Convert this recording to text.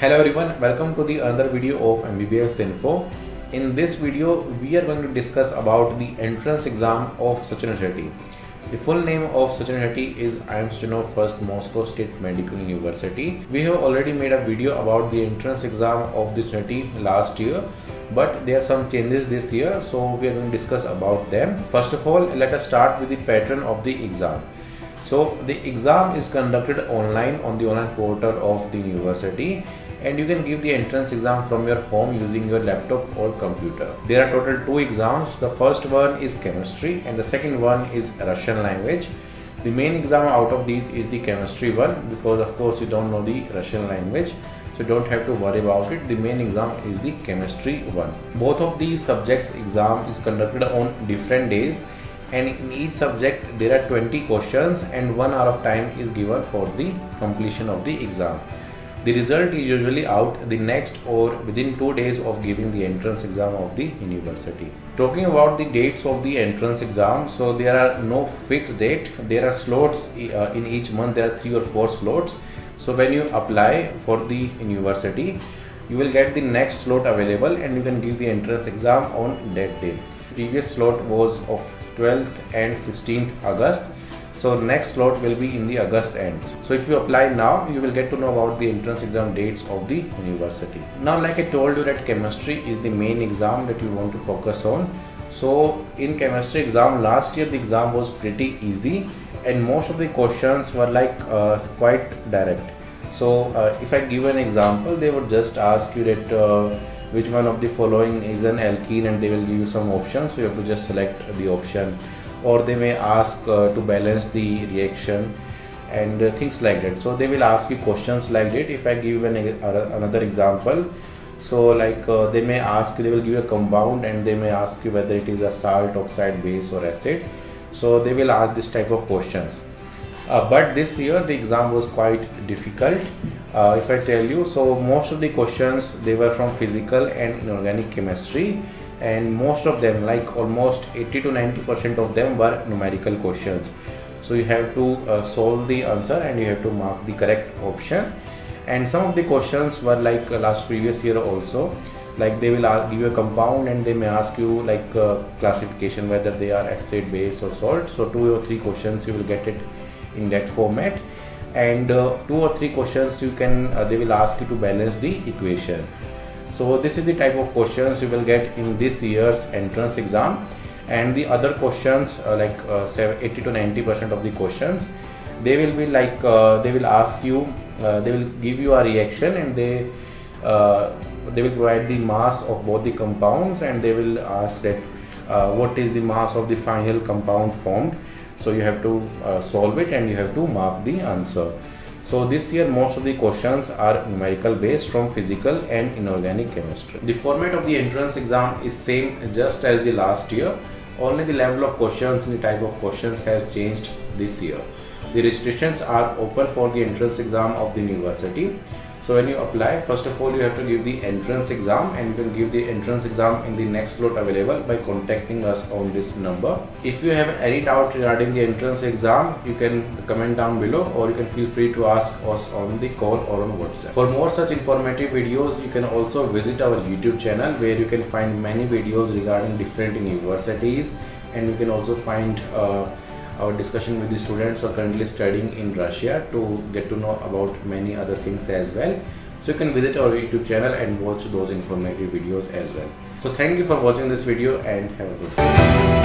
Hello everyone, welcome to the another video of MBBS Info. In this video, we are going to discuss about the entrance exam of Sechenov. The full name of Sechenov is I.M. First Moscow State Medical University. We have already made a video about the entrance exam of this Shetty last year, but there are some changes this year, so we are going to discuss about them. First of all, let us start with the pattern of the exam. So the exam is conducted online on the online portal of the university and you can give the entrance exam from your home using your laptop or computer. There are total two exams. The first one is chemistry and the second one is Russian language. The main exam out of these is the chemistry one because of course you don't know the Russian language so don't have to worry about it the main exam is the chemistry one both of these subjects exam is conducted on different days and in each subject there are 20 questions and one hour of time is given for the completion of the exam the result is usually out the next or within two days of giving the entrance exam of the university. Talking about the dates of the entrance exam, so there are no fixed date. There are slots uh, in each month. There are three or four slots. So when you apply for the university, you will get the next slot available and you can give the entrance exam on that day. Previous slot was of 12th and 16th August so next slot will be in the August end. So if you apply now, you will get to know about the entrance exam dates of the university. Now like I told you that chemistry is the main exam that you want to focus on. So in chemistry exam last year the exam was pretty easy and most of the questions were like uh, quite direct. So uh, if I give an example, they would just ask you that uh, which one of the following is an alkene and they will give you some options. So you have to just select the option or they may ask uh, to balance the reaction and uh, things like that. So they will ask you questions like that. If i give an uh, another example so like uh, they may ask they will give you a compound and they may ask you whether it is a salt oxide base or acid. So they will ask this type of questions. Uh, but this year the exam was quite difficult. Uh, if i tell you so most of the questions they were from physical and inorganic chemistry and most of them like almost 80 to 90 percent of them were numerical questions. So you have to uh, solve the answer and you have to mark the correct option. And some of the questions were like uh, last previous year also. Like they will ask, give you a compound and they may ask you like uh, classification whether they are acid base or salt. So two or three questions you will get it in that format. And uh, two or three questions you can uh, they will ask you to balance the equation so this is the type of questions you will get in this year's entrance exam. And the other questions uh, like uh, 80 to 90 percent of the questions they will be like uh, they will ask you uh, they will give you a reaction and they uh, they will provide the mass of both the compounds and they will ask that uh, what is the mass of the final compound formed. So you have to solve it and you have to mark the answer so this year most of the questions are numerical based from physical and inorganic chemistry. The format of the entrance exam is same just as the last year. Only the level of questions and the type of questions has changed this year. The registrations are open for the entrance exam of the university. So when you apply, first of all, you have to give the entrance exam and you can give the entrance exam in the next slot available by contacting us on this number. If you have any doubt regarding the entrance exam, you can comment down below or you can feel free to ask us on the call or on WhatsApp. For more such informative videos, you can also visit our YouTube channel where you can find many videos regarding different universities and you can also find uh, our discussion with the students who are currently studying in Russia to get to know about many other things as well. So you can visit our YouTube channel and watch those informative videos as well. So thank you for watching this video and have a good day.